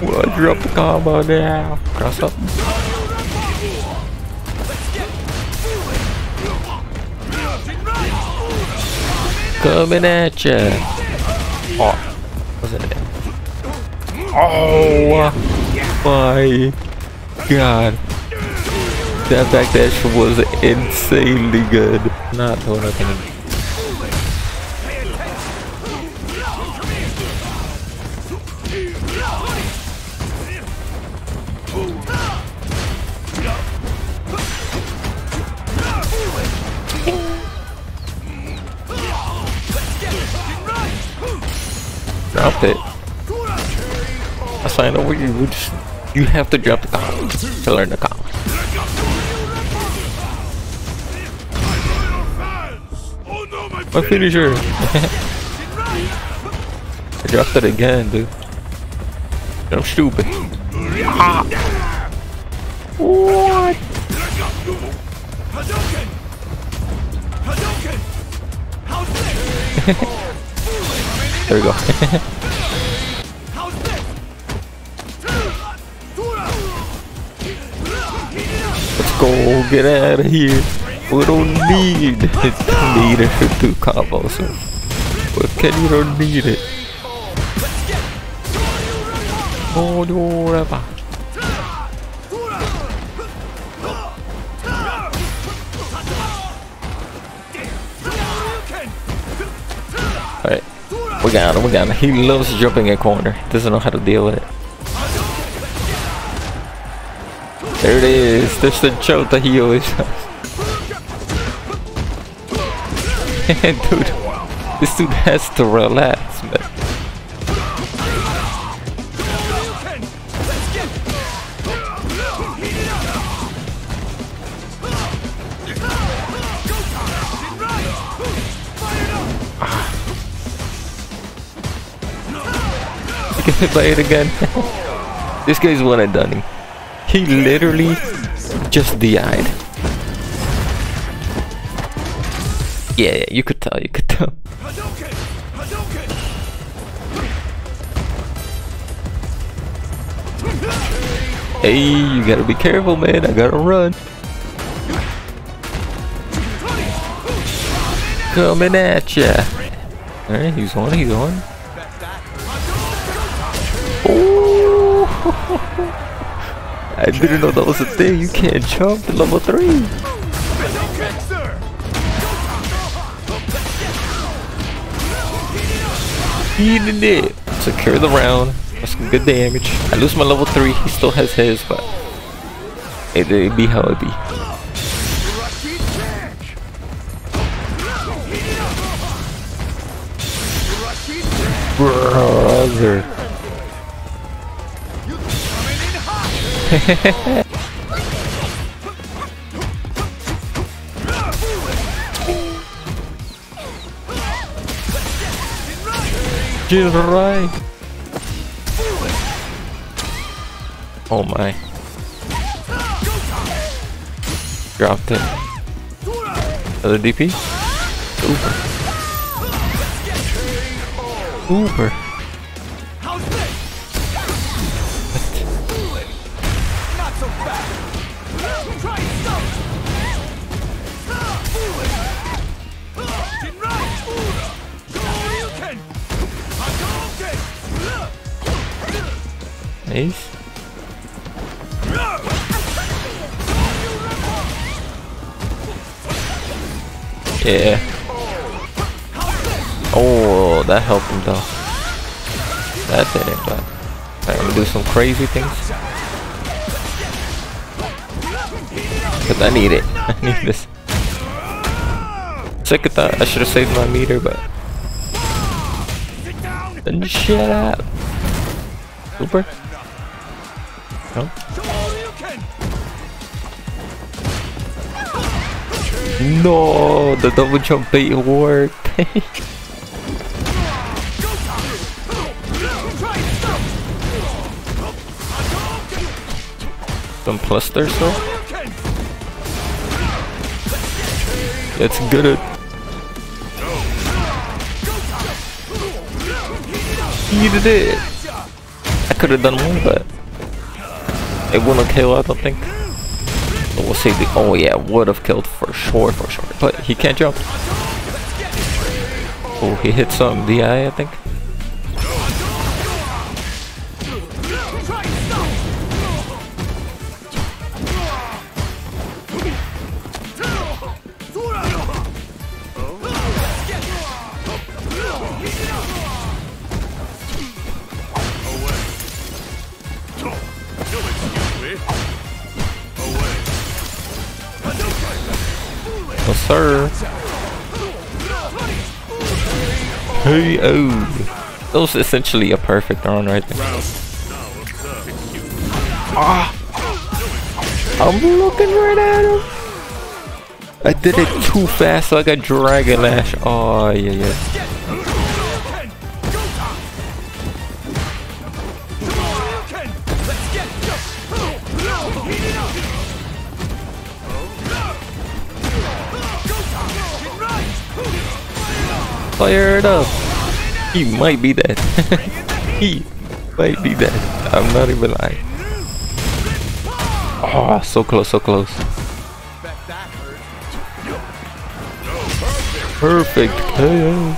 Well, I drop the combo now. Cross up. Coming at ya. Oh, was it? Oh my god. That backdash was insanely good. Not doing nothing. Drop it. I signed over you. You just you have to drop the combo to learn the combo. My finisher. I dropped it again, dude. I'm stupid. Ah. What? there we go. Let's go, get out of here. We don't need need it for two combos. What can you don't need it? Oh no, We got him, we got him. He loves jumping a corner. Doesn't know how to deal with it. There it is. There's the choke that he always has. dude, this dude has to relax, man. by it again. this guy's one and done. He literally just died. Yeah, yeah, you could tell, you could tell. Hey, you gotta be careful, man. I gotta run. Coming at ya. Alright, he's on, he's on. I didn't know that was a thing. You can't jump to level 3. Eating it. Secure the round. That's some good damage. I lose my level 3. He still has his, but it, it be how it be. Brother. Jinrai. Oh my. Dropped it. Another DP? Uber. Uber. Nice. Yeah. Oh, that helped him though. That didn't, but I'm gonna do some crazy things. Cause I need it. I need this. I should have saved my meter, but then shut up. Super. No. The double jump bait worked. Some plus there, so. It's good. He did it. I could have done more, but it wouldn't kill. I don't think. But we'll see. The oh yeah, would have killed for sure, for sure. But he can't jump. Oh, he hit some DI, I think. Sir. Hey, oh. That was essentially a perfect run right there. Ah! I'm looking right at him. I did it too fast, so I got Dragon Lash. Oh, yeah, yeah. Fire it up. He might be dead. he might be dead. I'm not even lying. Oh, so close, so close. Perfect KO.